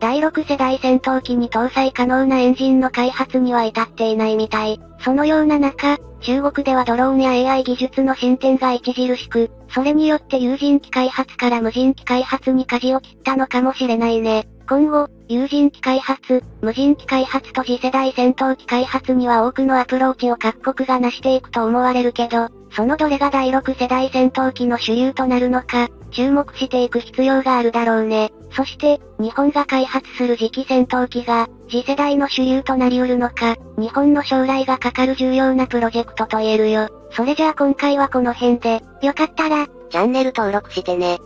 第6世代戦闘機に搭載可能なエンジンの開発には至っていないみたい。そのような中、中国ではドローンや AI 技術の進展が著しく、それによって有人機開発から無人機開発に舵を切ったのかもしれないね。今後、有人機開発、無人機開発と次世代戦闘機開発には多くのアプローチを各国が成していくと思われるけど、そのどれが第6世代戦闘機の主流となるのか、注目していく必要があるだろうね。そして、日本が開発する次期戦闘機が、次世代の主流となり得るのか、日本の将来がかかる重要なプロジェクトと言えるよ。それじゃあ今回はこの辺で、よかったら、チャンネル登録してね。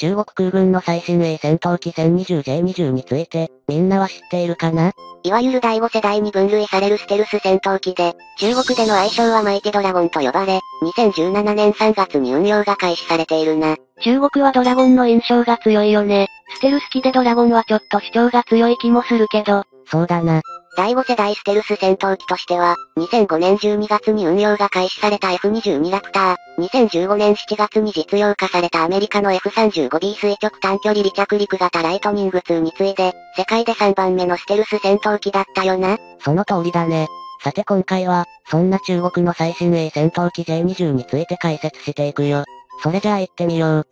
中国空軍の最新鋭戦闘機 1020J20 について、みんなは知っているかな？いわゆる第5世代に分類されるステルス戦闘機で、中国での愛称はマイティドラゴンと呼ばれ、2017年3月に運用が開始されているな。中国はドラゴンの印象が強いよね。ステルス機でドラゴンはちょっと主張が強い気もするけど。そうだな。第5世代ステルス戦闘機としては、2005年12月に運用が開始された F22 ラプター、2015年7月に実用化されたアメリカの F35B 垂直短距離離着陸型ライトニング2に次いで、世界で3番目のステルス戦闘機だったよな。その通りだね。さて今回は、そんな中国の最新鋭戦闘機 J20 について解説していくよ。それじゃあ行ってみよう。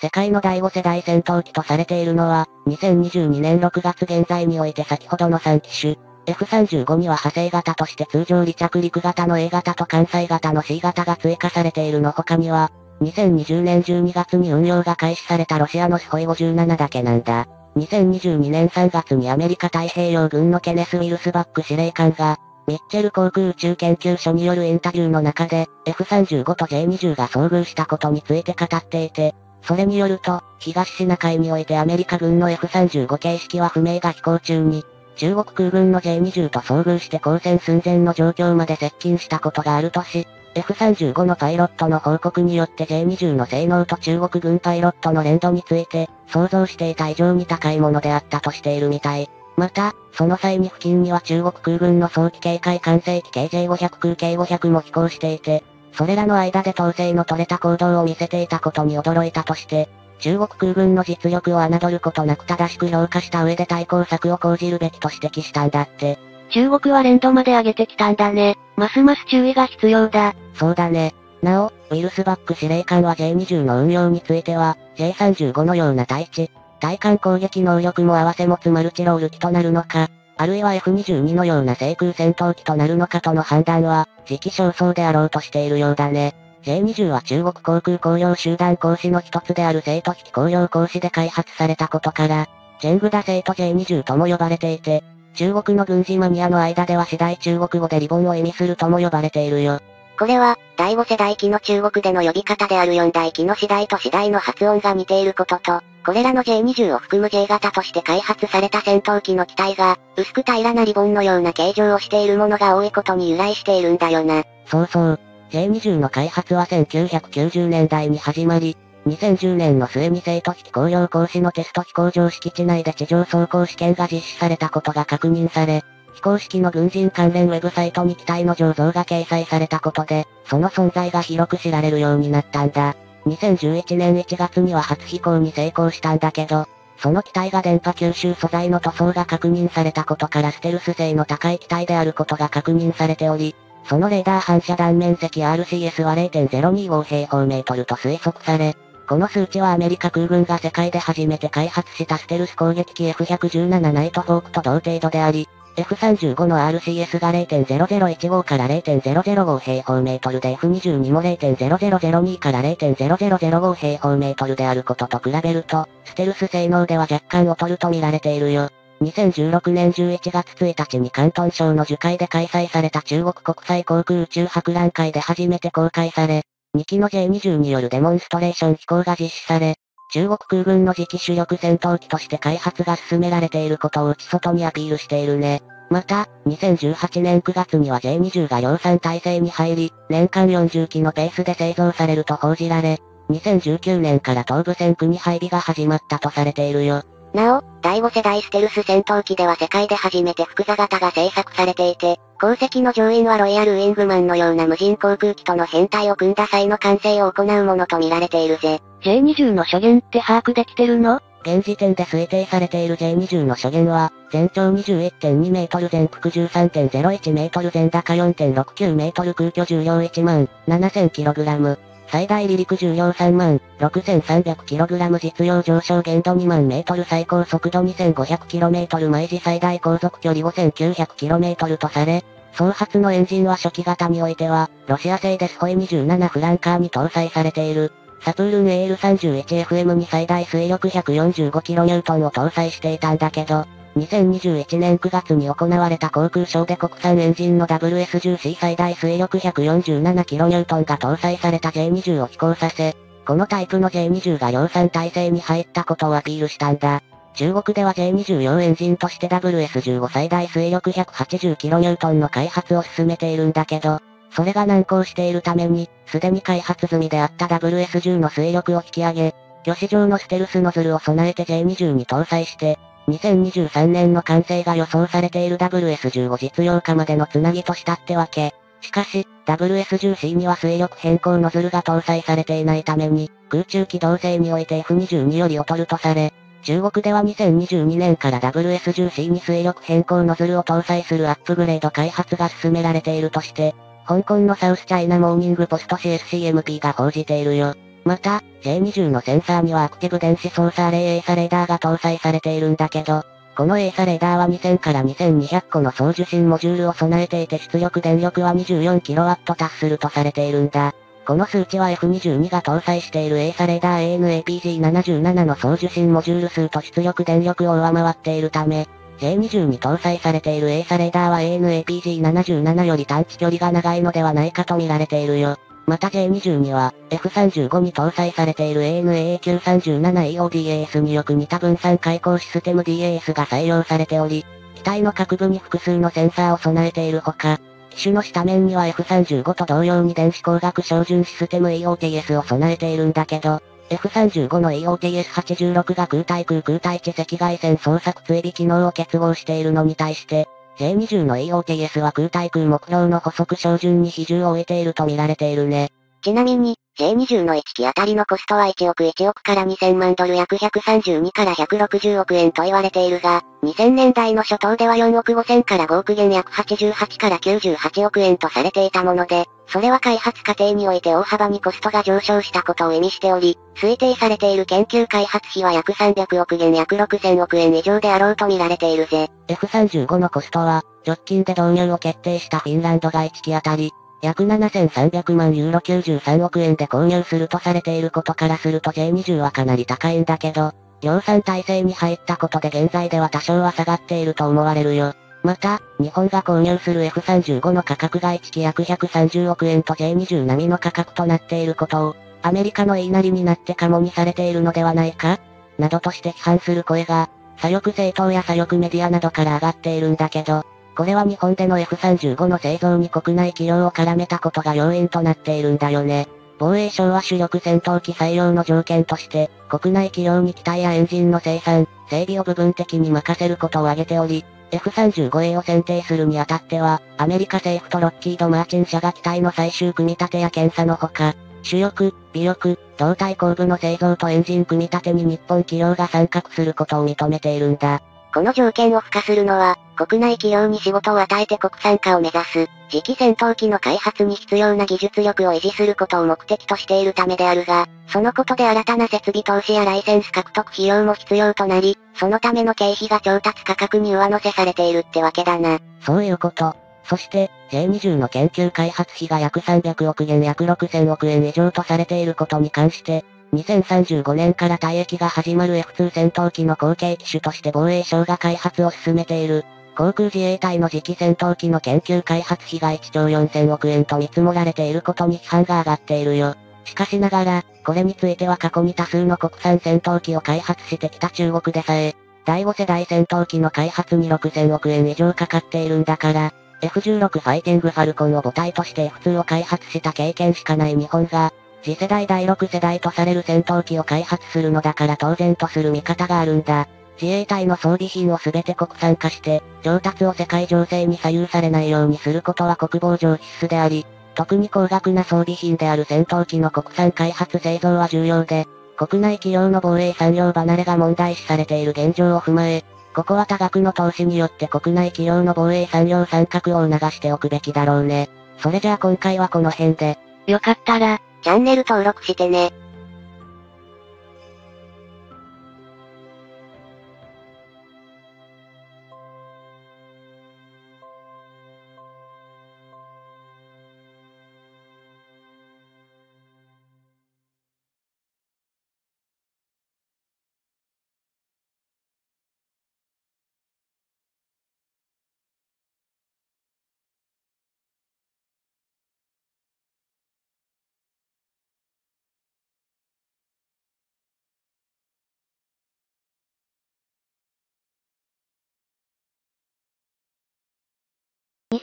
世界の第5世代戦闘機とされているのは、2022年6月現在において先ほどの3機種、F35 には派生型として通常離着陸型の A 型と関西型の C 型が追加されているの他には、2020年12月に運用が開始されたロシアのスホイ57だけなんだ。2022年3月にアメリカ太平洋軍のケネス・ウィルスバック司令官が、ミッチェル航空宇宙研究所によるインタビューの中で、F35 と J20 が遭遇したことについて語っていて、それによると、東シナ海においてアメリカ軍の F35 形式は不明が飛行中に、中国空軍の J20 と遭遇して交戦寸前の状況まで接近したことがあるとし、F35 のパイロットの報告によって J20 の性能と中国軍パイロットの連動について、想像していた以上に高いものであったとしているみたい。また、その際に付近には中国空軍の早期警戒管制機 KJ500 空警500も飛行していて、それらの間で統制の取れた行動を見せていたことに驚いたとして、中国空軍の実力を侮ることなく正しく評価した上で対抗策を講じるべきと指摘したんだって。中国は連動まで上げてきたんだね。ますます注意が必要だ。そうだね。なお、ウィルスバック司令官は J20 の運用については、J35 のような対地、対艦攻撃能力も合わせ持つマルチロール機となるのか、あるいは F22 のような制空戦闘機となるのかとの判断は、時期尚早であろうとしているようだね。J20 は中国航空工業集団講師の一つである生徒機工業講師で開発されたことから、ジェングダ生徒 J20 とも呼ばれていて、中国の軍事マニアの間では次第中国語でリボンを意味するとも呼ばれているよ。これは、第5世代機の中国での呼び方である4代機の次第と次第の発音が似ていることと、これらの J20 を含む J 型として開発された戦闘機の機体が、薄く平らなリボンのような形状をしているものが多いことに由来しているんだよな。そうそう。J20 の開発は1990年代に始まり、2010年の末に生徒機工業講師のテスト飛行場敷地内で地上走行試験が実施されたことが確認され、非公式の軍人関連ウェブサイトに機体の醸造が掲載されたことで、その存在が広く知られるようになったんだ。2011年1月には初飛行に成功したんだけど、その機体が電波吸収素材の塗装が確認されたことからステルス性の高い機体であることが確認されており、そのレーダー反射断面積 RCS は0.025平方メートルと推測され、この数値はアメリカ空軍が世界で初めて開発したステルス攻撃機 F117 ナイトホークと同程度であり、F35 の RCS が0.0015から0.005平方メートルで F22 も0.0002から0.0005平方メートルであることと比べると、ステルス性能では若干劣ると見られているよ。2016年11月1日に広東省の樹海で開催された中国国際航空宇宙博覧会で初めて公開され、2機の J20 によるデモンストレーション飛行が実施され、中国空軍の次期主力戦闘機として開発が進められていることを内外にアピールしているね。また、2018年9月には J20 が量産体制に入り、年間40機のペースで製造されると報じられ、2019年から東部戦区に配備が始まったとされているよ。なお、第5世代ステルス戦闘機では世界で初めて複座型が製作されていて、後席の乗員はロイヤルウィングマンのような無人航空機との編隊を組んだ際の完成を行うものと見られているぜ。J20 の初言って把握できてるの？現時点で推定されている J20 の初言は、全長21.2メートル全幅13.01メートル全高4.69メートル空虚重量1万7000キログラム。最大離陸重量3万 6300kg 実用上昇限度2万メートル最高速度 2500km 毎時最大航続距離 5900km とされ、総発のエンジンは初期型においては、ロシア製デスホイ27フランカーに搭載されている。サプールン AL31FM に最大水力 145kN を搭載していたんだけど、2021年9月に行われた航空ショーで国産エンジンの WS10C 最大水力 147kN が搭載された J20 を飛行させ、このタイプの J20 が量産体制に入ったことをアピールしたんだ。中国では J20 用エンジンとして WS15 最大水力 180kN の開発を進めているんだけど、それが難航しているために、すでに開発済みであった WS10 の水力を引き上げ、魚市場のステルスノズルを備えて J20 に搭載して、2023年の完成が予想されている WS15 実用化までのつなぎとしたってわけ。しかし、WS10C には水力変更ノズルが搭載されていないために、空中機動性において F22 より劣るとされ、中国では2022年から WS10C に水力変更ノズルを搭載するアップグレード開発が進められているとして、香港のサウスチャイナモーニングポスト CSCMP が報じているよ。また、J20 のセンサーにはアクティブ電子操作アレイ A サレーダーが搭載されているんだけど、この A サレーダーは2000から2200個の送受信モジュールを備えていて出力電力は 24kW 達するとされているんだ。この数値は F22 が搭載している A サレーダー ANAPG77 の送受信モジュール数と出力電力を上回っているため、J20 に搭載されている A サレーダーは ANAPG77 より探知距離が長いのではないかと見られているよ。また J20 には、F35 に搭載されている ANA937EODAS によく似た分散開口システム DAS が採用されており、機体の各部に複数のセンサーを備えているほか、機種の下面には F35 と同様に電子工学照準システム EOTS を備えているんだけど、F35 の EOTS86 が空対空空対地赤外線操作追尾機能を結合しているのに対して、J20 の EOTS は空対空目標の補足標準に比重を置いていると見られているね。ちなみに、J20 の1機あたりのコストは1億1億から2000万ドル約132から160億円と言われているが、2000年代の初頭では4億5000から5億元約88から98億円とされていたもので、それは開発過程において大幅にコストが上昇したことを意味しており、推定されている研究開発費は約300億元約6000億円以上であろうと見られているぜ。F35 のコストは、直近で導入を決定したフィンランドが1機あたり、約7300万ユーロ93億円で購入するとされていることからすると J20 はかなり高いんだけど、量産体制に入ったことで現在では多少は下がっていると思われるよ。また、日本が購入する F35 の価格が1機約130億円と J20 並みの価格となっていることを、アメリカの言いなりになってカモにされているのではないか？などとして批判する声が、左翼政党や左翼メディアなどから上がっているんだけど、これは日本での F35 の製造に国内企業を絡めたことが要因となっているんだよね。防衛省は主力戦闘機採用の条件として、国内企業に機体やエンジンの生産、整備を部分的に任せることを挙げており、F35A を選定するにあたっては、アメリカ政府とロッキード・マーチン社が機体の最終組み立てや検査のほか、主力、尾翼、胴体後部の製造とエンジン組み立てに日本企業が参画することを認めているんだ。この条件を付加するのは、国内企業に仕事を与えて国産化を目指す、次期戦闘機の開発に必要な技術力を維持することを目的としているためであるが、そのことで新たな設備投資やライセンス獲得費用も必要となり、そのための経費が調達価格に上乗せされているってわけだな。そういうこと。そして、J20 の研究開発費が約300億元約6000億円以上とされていることに関して、2035年から退役が始まる F2 戦闘機の後継機種として防衛省が開発を進めている、航空自衛隊の次期戦闘機の研究開発費が1兆4000億円と見積もられていることに批判が上がっているよ。しかしながら、これについては過去に多数の国産戦闘機を開発してきた中国でさえ、第5世代戦闘機の開発に6000億円以上かかっているんだから、F16 ファイティングファルコンを母体として F2 を開発した経験しかない日本が、次世代第6世代とされる戦闘機を開発するのだから当然とする見方があるんだ。自衛隊の装備品を全て国産化して、調達を世界情勢に左右されないようにすることは国防上必須であり、特に高額な装備品である戦闘機の国産開発製造は重要で、国内企業の防衛産業離れが問題視されている現状を踏まえ、ここは多額の投資によって国内企業の防衛産業参画を促しておくべきだろうね。それじゃあ今回はこの辺で。よかったら、チャンネル登録してね。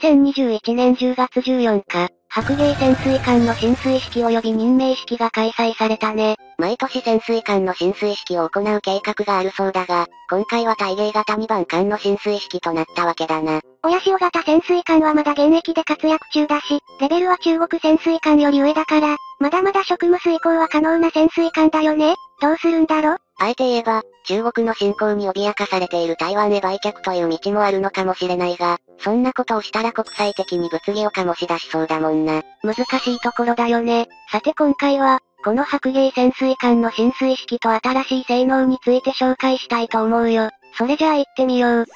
2021年10月14日、白芸潜水艦の浸水式及び任命式が開催されたね。毎年潜水艦の浸水式を行う計画があるそうだが、今回は大芸型2番艦の浸水式となったわけだな。親潮型潜水艦はまだ現役で活躍中だし、レベルは中国潜水艦より上だから、まだまだ職務遂行は可能な潜水艦だよねどうするんだろ？あえて言えば、中国の侵攻に脅かされている台湾へ売却という道もあるのかもしれないが、そんなことをしたら国際的に物議を醸し出しそうだもんな。難しいところだよね。さて今回は、この白鯨潜水艦の浸水式と新しい性能について紹介したいと思うよ。それじゃあ行ってみよう。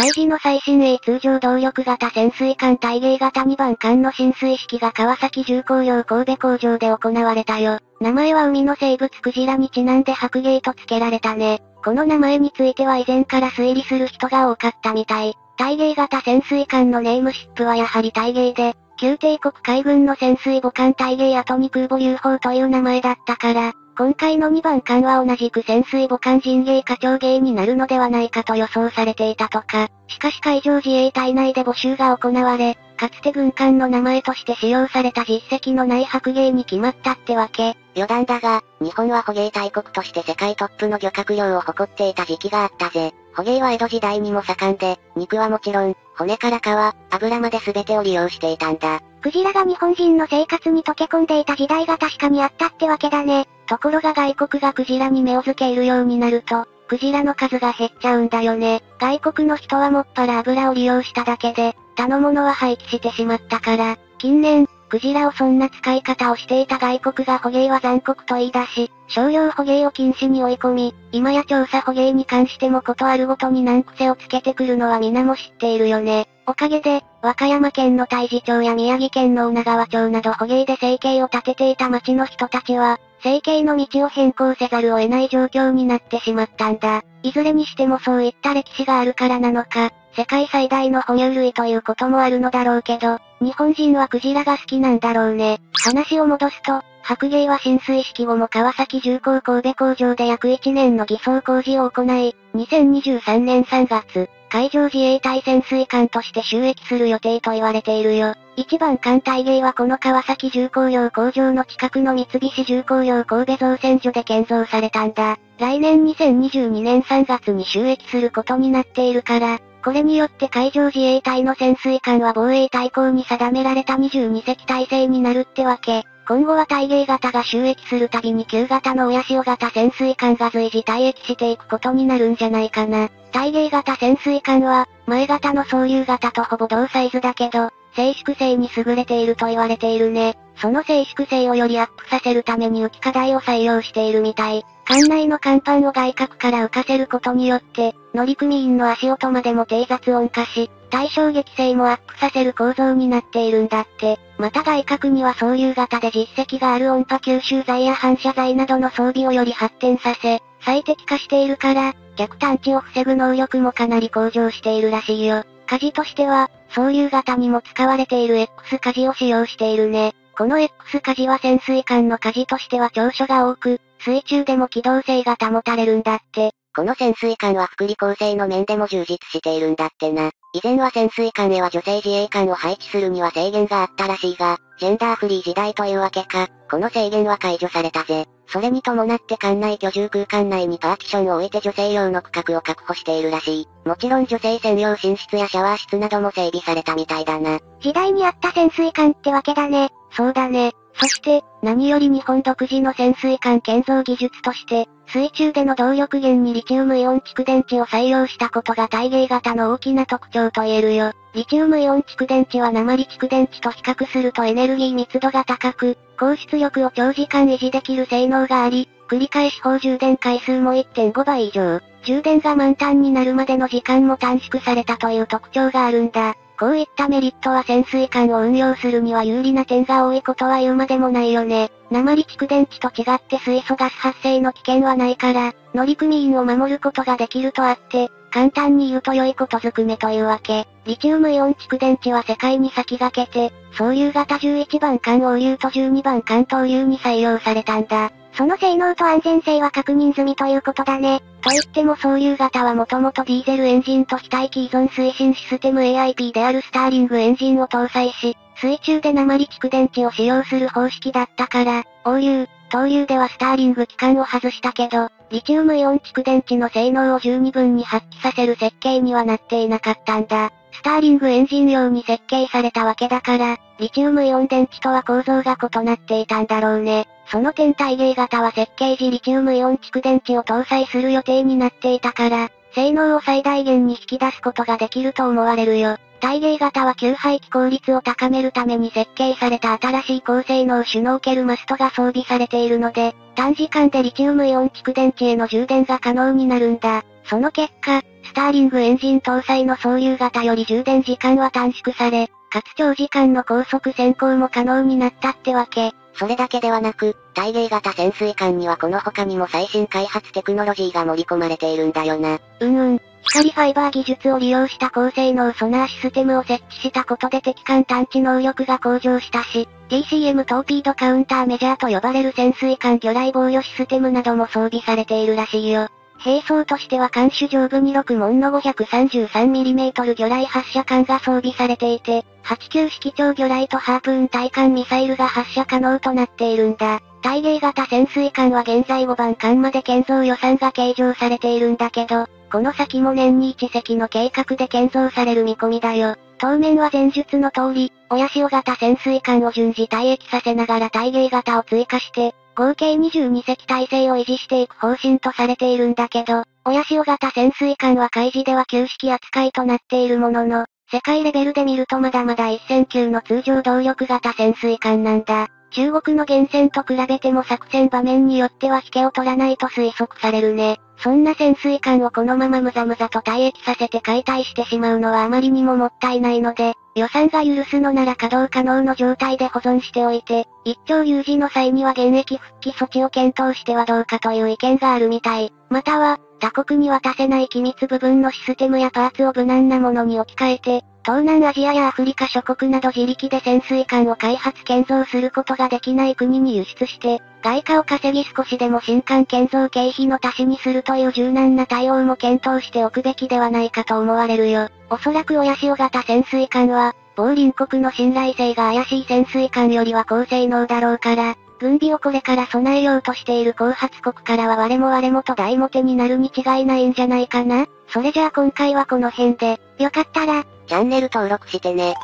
海事の最新鋭通常動力型潜水艦大芸型2番艦の浸水式が川崎重工業神戸工場で行われたよ。名前は海の生物クジラにちなんで白芸と付けられたね。この名前については以前から推理する人が多かったみたい。大芸型潜水艦のネームシップはやはり大芸で、旧帝国海軍の潜水母艦大芸後に空母流砲という名前だったから、今回の2番艦は同じく潜水母艦陣芸課長芸になるのではないかと予想されていたとか、しかし海上自衛隊内で募集が行われ、かつて軍艦の名前として使用された実績のない白芸に決まったってわけ。余談だが、日本は捕鯨大国として世界トップの漁獲量を誇っていた時期があったぜ。捕鯨は江戸時代にも盛んで、肉はもちろん、骨から皮、油まで全てを利用していたんだ。クジラが日本人の生活に溶け込んでいた時代が確かにあったってわけだね。ところが外国がクジラに目を付けるようになると、クジラの数が減っちゃうんだよね。外国の人はもっぱら油を利用しただけで、他のものは廃棄してしまったから、近年、クジラをそんな使い方をしていた外国が捕鯨は残酷と言い出し、商用捕鯨を禁止に追い込み、今や調査捕鯨に関してもことあるごとに難癖をつけてくるのは皆も知っているよね。おかげで、和歌山県の大治町や宮城県の女川町など捕鯨で生計を立てていた町の人たちは、生計の道を変更せざるを得ない状況になってしまったんだ。いずれにしてもそういった歴史があるからなのか、世界最大の哺乳類ということもあるのだろうけど、日本人はクジラが好きなんだろうね。話を戻すと、白芸は浸水式後も川崎重工神戸工場で約1年の偽装工事を行い、2023年3月、海上自衛隊潜水艦として収益する予定と言われているよ。一番艦隊芸はこの川崎重工業工場の近くの三菱重工業神戸造船所で建造されたんだ。来年2022年3月に収益することになっているから、これによって海上自衛隊の潜水艦は防衛対抗に定められた22隻体制になるってわけ。今後は大芸型が収益するたびに旧型の親潮型潜水艦が随時退役していくことになるんじゃないかな。大芸型潜水艦は、前型の総流型とほぼ同サイズだけど、静粛性に優れていると言われているね。その静粛性をよりアップさせるために浮き課題を採用しているみたい。艦内の甲板を外角から浮かせることによって、乗組員の足音までも低雑音化し、対衝撃性もアップさせる構造になっているんだって。また外角には総流型で実績がある音波吸収剤や反射材などの装備をより発展させ、最適化しているから、逆探知を防ぐ能力もかなり向上しているらしいよ。火事としては、総流型にも使われている X 火事を使用しているね。この X 火事は潜水艦の火事としては長所が多く、水中でも機動性が保たれるんだって。この潜水艦は福利構成の面でも充実しているんだってな。以前は潜水艦へは女性自衛官を配置するには制限があったらしいが、ジェンダーフリー時代というわけか、この制限は解除されたぜ。それに伴って館内居住空間内にパーティションを置いて女性用の区画を確保しているらしい。もちろん女性専用寝室やシャワー室なども整備されたみたいだな。時代に合った潜水艦ってわけだね。そうだね。そして、何より日本独自の潜水艦建造技術として、水中での動力源にリチウムイオン蓄電池を採用したことが体芸型の大きな特徴と言えるよ。リチウムイオン蓄電池は鉛蓄電池と比較するとエネルギー密度が高く、高出力を長時間維持できる性能があり、繰り返し砲充電回数も1.5倍以上、充電が満タンになるまでの時間も短縮されたという特徴があるんだ。こういったメリットは潜水艦を運用するには有利な点が多いことは言うまでもないよね。鉛蓄電池と違って水素ガス発生の危険はないから、乗組員を守ることができるとあって、簡単に言うと良いことずくめというわけ。リチウムイオン蓄電池は世界に先駆けて、総流型11番艦応流と12番艦投流に採用されたんだ。その性能と安全性は確認済みということだね。と言っても総流型はもともとディーゼルエンジンと非待機依存推進システム AIP であるスターリングエンジンを搭載し、水中で鉛蓄電池を使用する方式だったから、応流、投流ではスターリング機関を外したけど、リチウムイオン蓄電池の性能を十二分に発揮させる設計にはなっていなかったんだ。スターリングエンジン用に設計されたわけだから、リチウムイオン電池とは構造が異なっていたんだろうね。その天体芸型は設計時リチウムイオン蓄電池を搭載する予定になっていたから、性能を最大限に引き出すことができると思われるよ。体芸型は給排気効率を高めるために設計された新しい高性能シュノーケルマストが装備されているので、短時間でリチウムイオン蓄電池への充電が可能になるんだ。その結果、スターリングエンジン搭載の総流型より充電時間は短縮され、かつ長時間の高速潜航も可能になったってわけ。それだけではなく、大芸型潜水艦にはこの他にも最新開発テクノロジーが盛り込まれているんだよな。うんうん。光ファイバー技術を利用した高性能ソナーシステムを設置したことで敵艦探知能力が向上したし、TCM トーピードカウンターメジャーと呼ばれる潜水艦魚雷防御システムなども装備されているらしいよ。兵装としては艦首上部に6門の 533mm 魚雷発射管が装備されていて、89式超魚雷とハープーン対艦ミサイルが発射可能となっているんだ。大芸型潜水艦は現在5番艦まで建造予算が計上されているんだけど、この先も年に1隻の計画で建造される見込みだよ。当面は前述の通り、親潮型潜水艦を順次退役させながら大芸型を追加して、合計22隻体制を維持していく方針とされているんだけど、親潮型潜水艦は海事では旧式扱いとなっているものの、世界レベルで見るとまだまだ1000級の通常動力型潜水艦なんだ。中国の源泉と比べても作戦場面によっては引けを取らないと推測されるね。そんな潜水艦をこのままむざむざと退役させて解体してしまうのはあまりにももったいないので、予算が許すのなら稼働可能の状態で保存しておいて、一朝有事の際には現役復帰措置を検討してはどうかという意見があるみたい。または、他国に渡せない機密部分のシステムやパーツを無難なものに置き換えて、東南アジアやアフリカ諸国など自力で潜水艦を開発建造することができない国に輸出して、外貨を稼ぎ少しでも新艦建造経費の足しにするという柔軟な対応も検討しておくべきではないかと思われるよ。おそらく親潮型潜水艦は、某隣国の信頼性が怪しい潜水艦よりは高性能だろうから、軍備をこれから備えようとしている後発国からは我も我もと大モテになるに違いないんじゃないかな？それじゃあ今回はこの辺で、よかったら、チャンネル登録してね。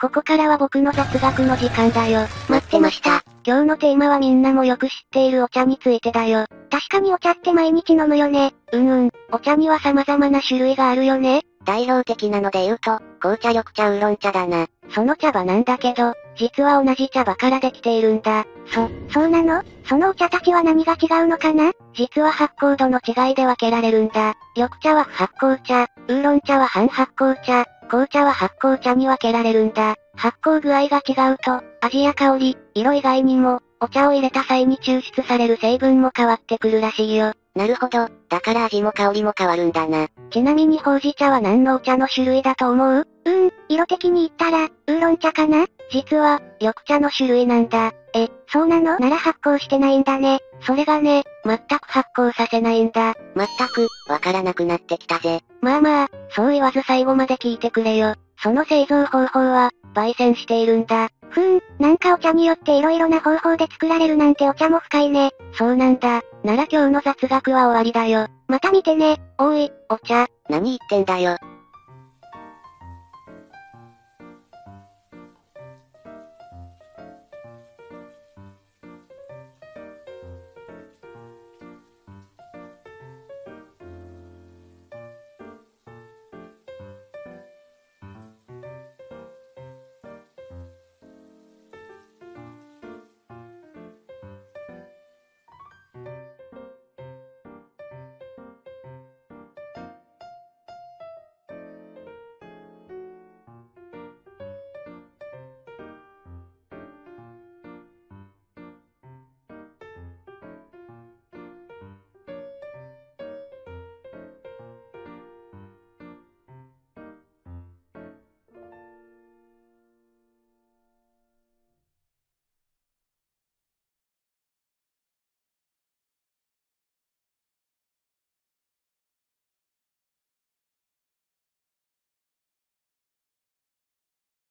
ここからは僕の雑学の時間だよ。待ってました。今日のテーマはみんなもよく知っているお茶についてだよ。確かにお茶って毎日飲むよね。うんうん。お茶には様々な種類があるよね。代表的なので言うと、紅茶緑茶ウーロン茶だな。その茶葉なんだけど、実は同じ茶葉からできているんだ。そ、そうなの？そのお茶たちは何が違うのかな？実は発酵度の違いで分けられるんだ。緑茶は不発酵茶、ウーロン茶は半発酵茶、紅茶は発酵茶に分けられるんだ。発酵具合が違うと、味や香り、色以外にも、お茶を入れた際に抽出される成分も変わってくるらしいよ。なるほど、だから味も香りも変わるんだな。ちなみにほうじ茶は何のお茶の種類だと思う？うーん、色的に言ったら、ウーロン茶かな？実は、緑茶の種類なんだ。え、そうなの？なら発酵してないんだね。それがね、全く発酵させないんだ。全く、わからなくなってきたぜ。まあまあ、そう言わず最後まで聞いてくれよ。その製造方法は、焙煎しているんだ。ふーん、なんかお茶によって色々な方法で作られるなんてお茶も深いね。そうなんだ。なら今日の雑学は終わりだよ。また見てね。おい、お茶。何言ってんだよ。